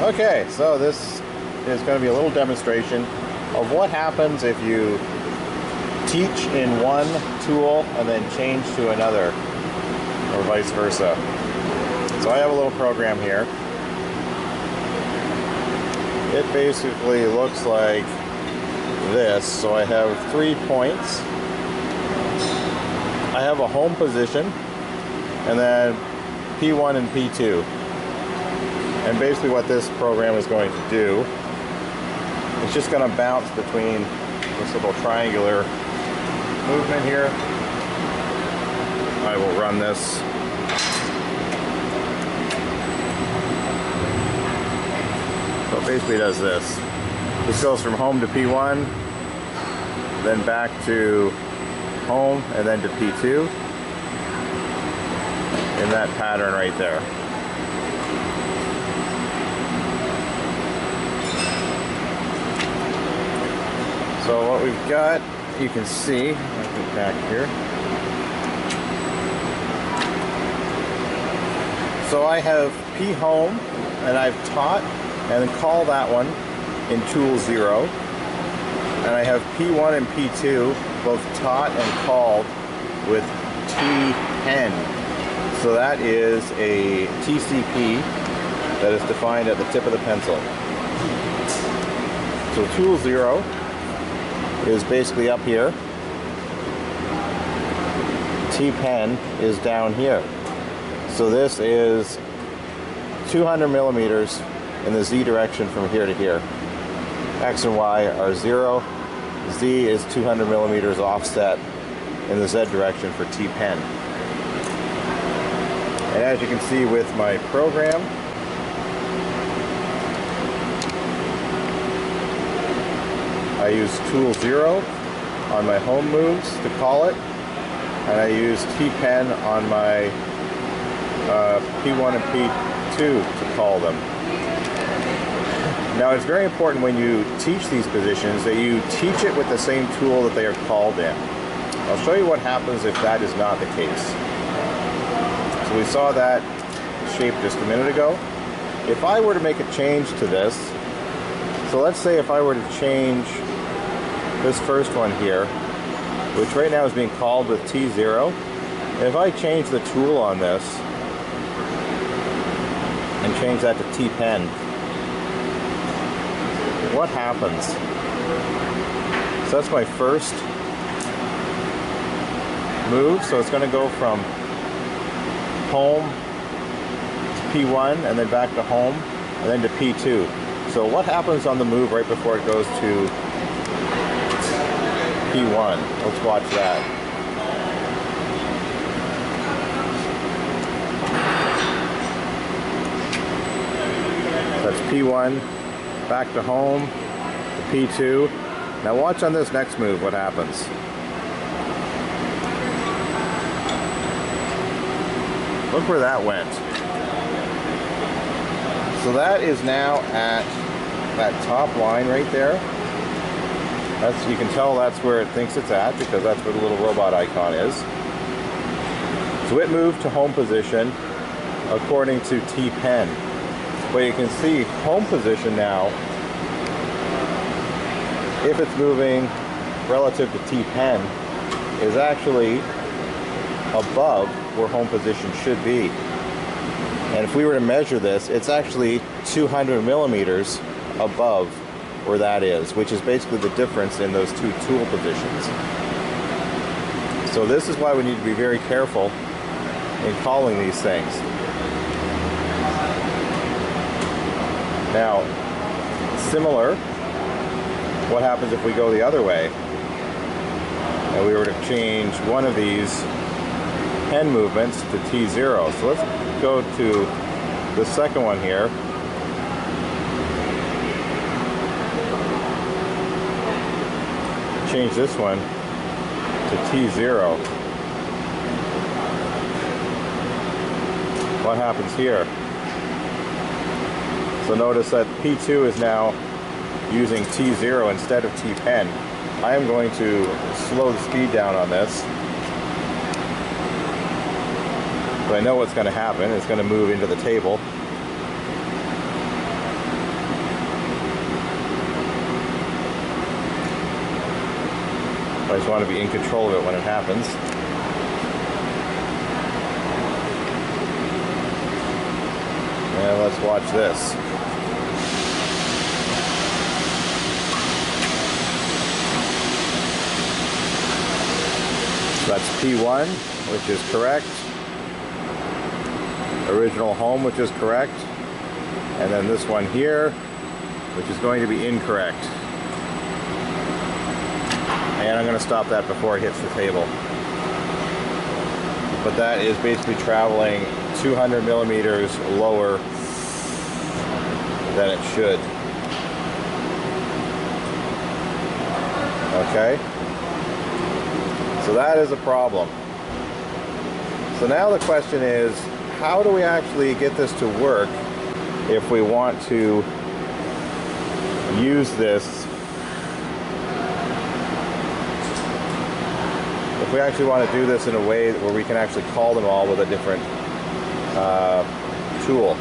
Okay, so this is going to be a little demonstration of what happens if you teach in one tool and then change to another, or vice versa. So I have a little program here. It basically looks like this. So I have three points. I have a home position, and then P1 and P2. And basically what this program is going to do, it's just going to bounce between this little triangular movement here. I will run this. So it basically does this. This goes from home to P1, then back to home, and then to P2 in that pattern right there. So what we've got, you can see, back here. So I have P home and I've taught and call that one in tool zero. And I have P1 and P2 both taught and called with T-pen. So that is a TCP that is defined at the tip of the pencil. So tool zero is basically up here. T-pen is down here. So this is 200 millimeters in the Z direction from here to here. X and Y are zero. Z is 200 millimeters offset in the Z direction for T-pen. And as you can see with my program, I use tool zero on my home moves to call it, and I use T-pen on my uh, P1 and P2 to call them. Now it's very important when you teach these positions that you teach it with the same tool that they are called in. I'll show you what happens if that is not the case. So we saw that shape just a minute ago. If I were to make a change to this, so let's say if I were to change this first one here, which right now is being called with T0, if I change the tool on this and change that to T-pen, what happens? So that's my first move. So it's going to go from home to P1 and then back to home and then to P2. So what happens on the move right before it goes to P1? Let's watch that. That's P1 back to home, to P2. Now watch on this next move what happens. Look where that went. So that is now at that top line right there. That's You can tell that's where it thinks it's at because that's where the little robot icon is. So it moved to home position according to T-pen. But you can see home position now, if it's moving relative to T-pen, is actually above where home position should be. And if we were to measure this, it's actually 200 millimeters above where that is, which is basically the difference in those two tool positions. So this is why we need to be very careful in calling these things. Now, similar, what happens if we go the other way? And we were to change one of these pen movements to T0. So let's go to the second one here. Change this one to T0. What happens here? So notice that P2 is now using T0 instead of T-pen. I am going to slow the speed down on this. But I know what's going to happen. It's going to move into the table. I just want to be in control of it when it happens. And let's watch this. That's P1, which is correct. Original home, which is correct. And then this one here, which is going to be incorrect. And I'm going to stop that before it hits the table. But that is basically traveling 200 millimeters lower than it should. Okay? So that is a problem. So now the question is, how do we actually get this to work if we want to use this if we actually want to do this in a way where we can actually call them all with a different uh, tool.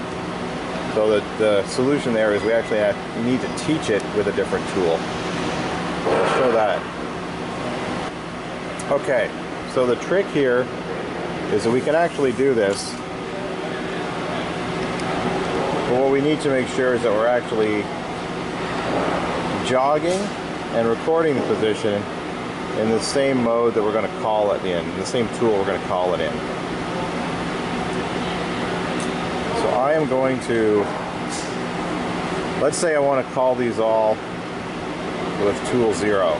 So the, the solution there is we actually have, need to teach it with a different tool. I'll show that. Okay, so the trick here is that we can actually do this. But what we need to make sure is that we're actually jogging and recording the position in the same mode that we're going to call it in, the same tool we're going to call it in. So I am going to, let's say I want to call these all with tool zero.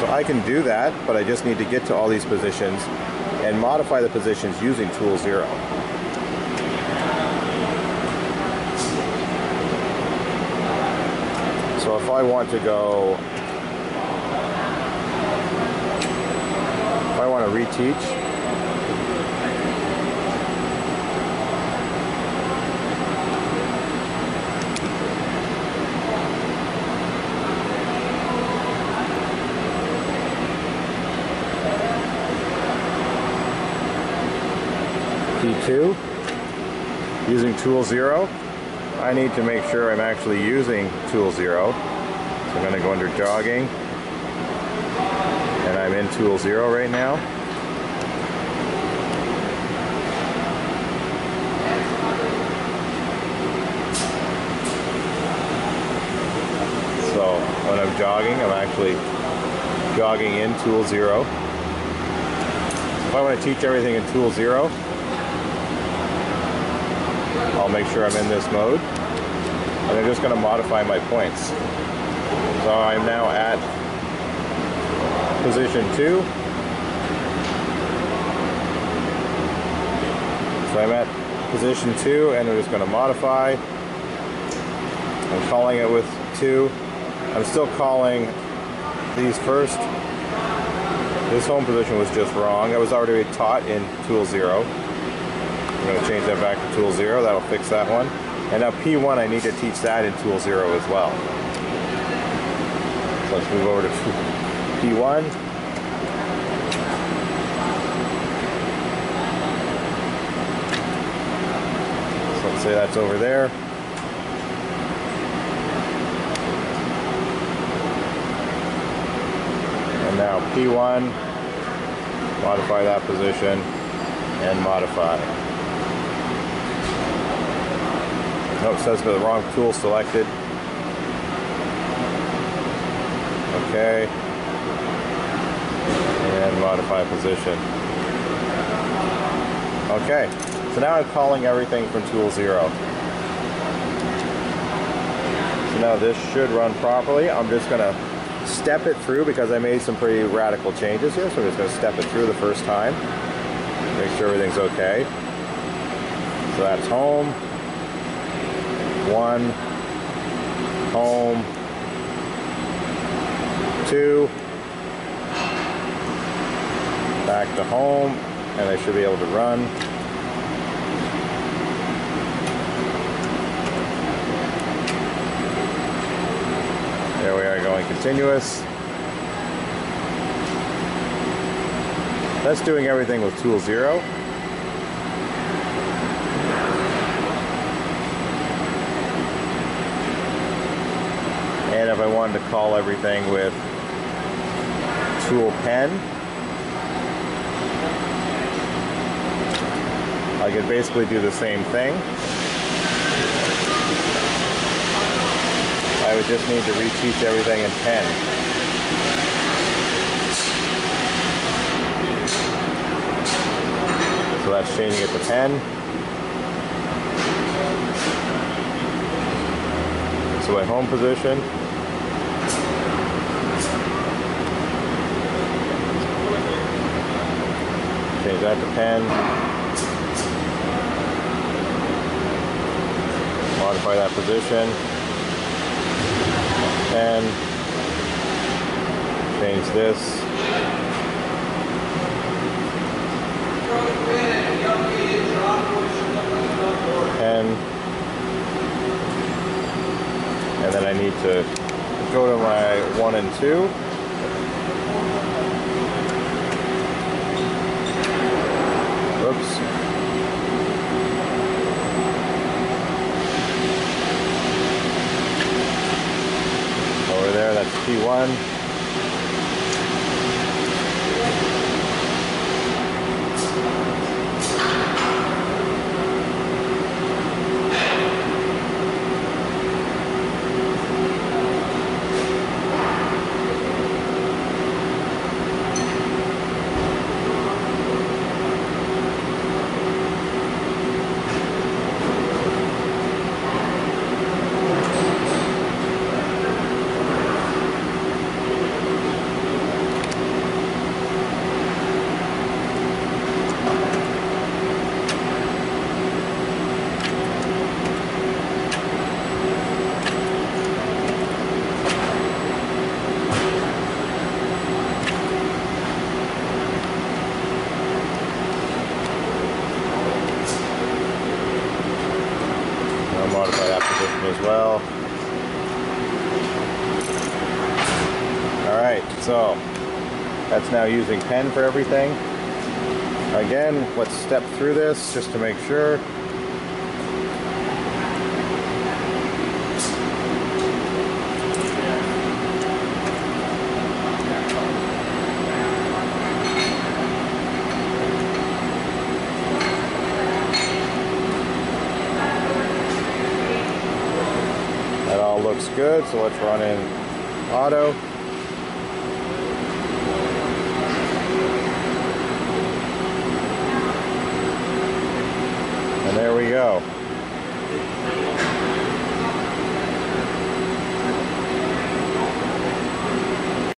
So I can do that, but I just need to get to all these positions and modify the positions using tool zero. So if I want to go, I want to reteach, P2 using tool zero. I need to make sure I'm actually using tool zero. So I'm going to go under jogging In tool zero right now. So when I'm jogging, I'm actually jogging in tool zero. If I want to teach everything in tool zero, I'll make sure I'm in this mode. And I'm just going to modify my points. So I'm now at position 2. So I'm at position 2 and I'm just going to modify. I'm calling it with 2. I'm still calling these first. This home position was just wrong. I was already taught in tool 0. I'm going to change that back to tool 0. That'll fix that one. And now P1, I need to teach that in tool 0 as well. So let's move over to P1. So let's say that's over there. And now P1, modify that position, and modify. Note says for the wrong tool selected. Okay. And modify position. Okay. So now I'm calling everything from tool zero. So now this should run properly. I'm just going to step it through because I made some pretty radical changes here. So I'm just to step it through the first time. Make sure everything's okay. So that's home one, home, two, back to home, and I should be able to run. There we are going continuous. That's doing everything with tool zero. And if I wanted to call everything with tool pen. I could basically do the same thing. I would just need to reteach everything in pen. So that's changing it to pen. So at home position. Change that to pen. Modify that position. Pen. Change this. Pen. And then I need to go to my one and two. Whoops. 51 as well. All right, so that's now using pen for everything. Again, let's step through this just to make sure. That all looks good, so let's run in auto. And there we go.